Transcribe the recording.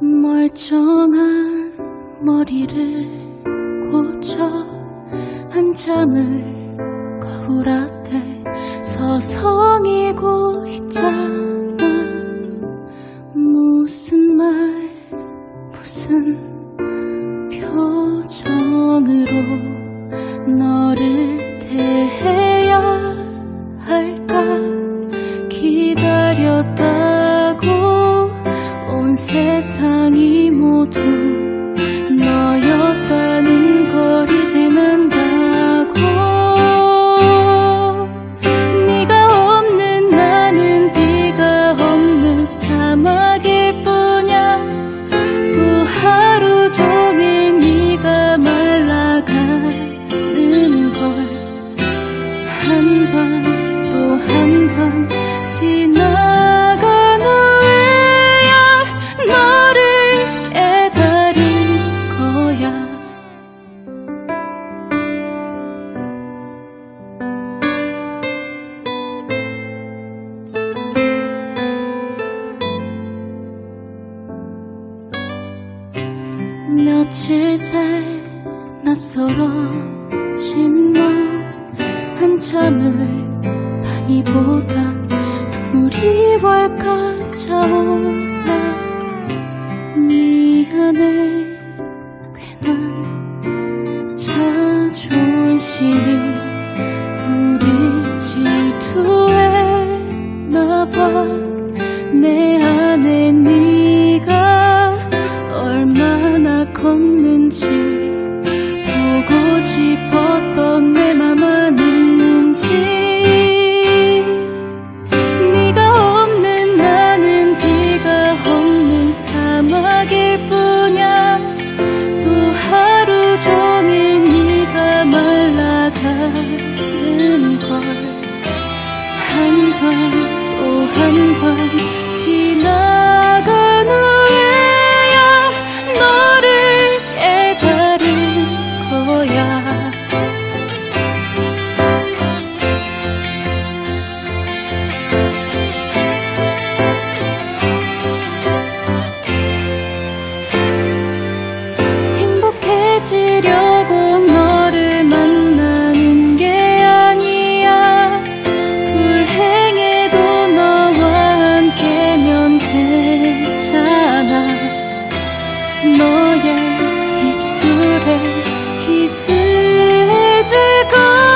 멀쩡한 머리를 고쳐 한참을 거울 앞에 서성이고 있잖아. 무슨 말 무슨 표정으로 너를 세상이 모두 며칠 새 낯설어진 너 한참을 많이 보다 둘이 월까 차올라 미안해 괜한 자존심이 컸는지 보고 싶었던 내 맘 아는지. 네가 없는 나는 비가 없는 사막일 뿐이야. 또 하루 종일 네가 말라가는 걸. 한 번 또 한 번 지나 행복해지려고 너를 만나는 게 아니야. 불행해도 너와 함께면 괜찮아. 너의 입술에 키스해줄 거야